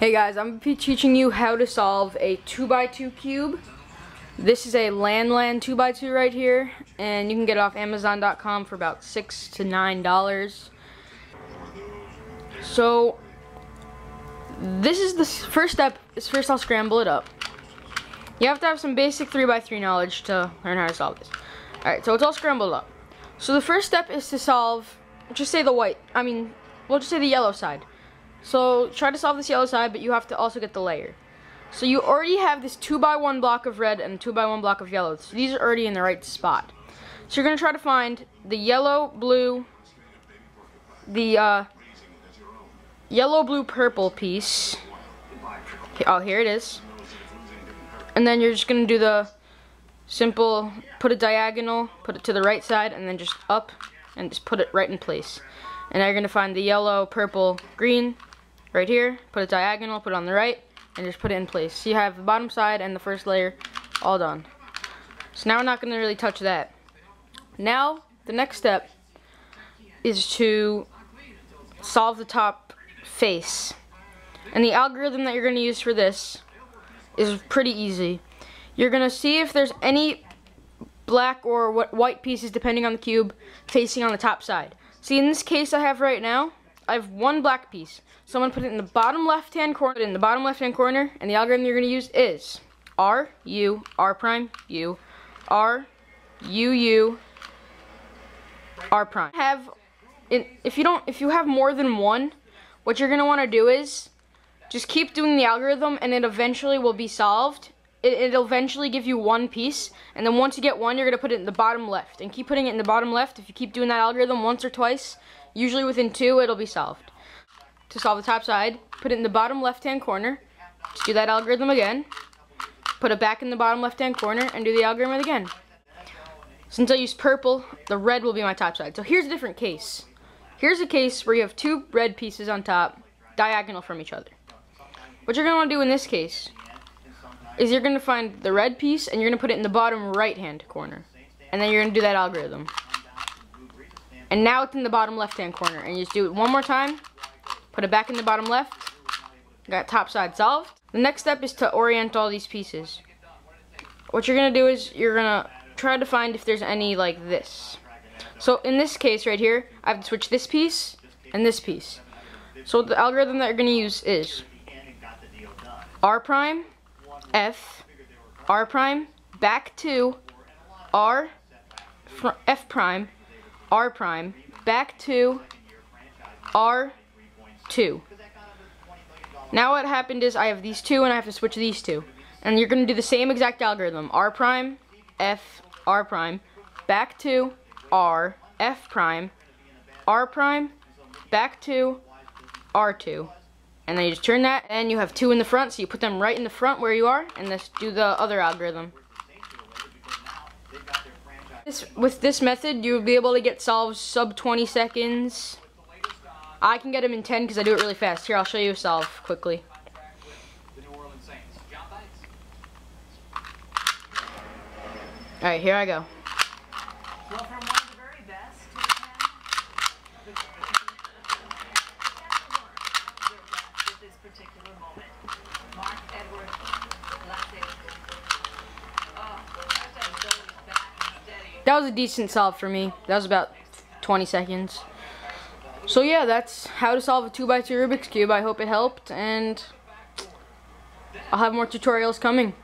Hey guys, I'm be teaching you how to solve a 2x2 cube. This is a LanLan 2x2 right here, and you can get it off Amazon.com for about 6 to $9. So, this is the first step, is first I'll scramble it up. You have to have some basic 3x3 knowledge to learn how to solve this. Alright, so it's all scrambled up. So the first step is to solve, just say the white, I mean, we'll just say the yellow side. So try to solve this yellow side, but you have to also get the layer. So you already have this 2 by one block of red and 2 by one block of yellow. So these are already in the right spot. So you're going to try to find the yellow, blue, the uh, yellow, blue, purple piece. Oh, here it is. And then you're just going to do the simple, put a diagonal, put it to the right side, and then just up, and just put it right in place. And now you're going to find the yellow, purple, green, right here, put a diagonal, put it on the right, and just put it in place. So you have the bottom side and the first layer all done. So now we're not going to really touch that. Now, the next step is to solve the top face. And the algorithm that you're going to use for this is pretty easy. You're going to see if there's any black or what white pieces, depending on the cube, facing on the top side. See, in this case I have right now, I have one black piece. So I'm to put it in the bottom left-hand corner, in the bottom left-hand corner, and the algorithm you're to use is R, U, R prime, U, R, U, U, R prime. Have, in, if you don't, if you have more than one, what you're going to want to do is just keep doing the algorithm and it eventually will be solved. It, it'll eventually give you one piece, and then once you get one, you're to put it in the bottom left. And keep putting it in the bottom left. If you keep doing that algorithm once or twice, Usually within two, it'll be solved. To solve the top side, put it in the bottom left-hand corner. Just do that algorithm again. Put it back in the bottom left-hand corner and do the algorithm again. Since I use purple, the red will be my top side. So here's a different case. Here's a case where you have two red pieces on top, diagonal from each other. What you're want to do in this case is you're to find the red piece and you're to put it in the bottom right-hand corner. And then you're to do that algorithm. And now it's in the bottom left-hand corner. And you just do it one more time. Put it back in the bottom left. Got top side solved. The next step is to orient all these pieces. What you're to do is you're to try to find if there's any like this. So in this case right here, I have to switch this piece and this piece. So the algorithm that you're to use is R prime, F, R prime, B2 R, F prime, R prime B2 R2. Now what happened is I have these two and I have to switch these two. And you're going to do the same exact algorithm. R prime, F, R prime, B2 R, F prime, R prime, B2 R2. And then you just turn that and you have two in the front so you put them right in the front where you are and let's do the other algorithm. This, with this method, you'll be able to get solves sub 20 seconds. I can get them in 10 because I do it really fast. Here, I'll show you a solve quickly. Alright, here I go. That was a decent solve for me. That was about 20 seconds. So yeah, that's how to solve a 2x2 Rubik's Cube. I hope it helped, and I'll have more tutorials coming.